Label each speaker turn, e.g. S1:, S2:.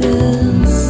S1: distance